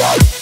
God.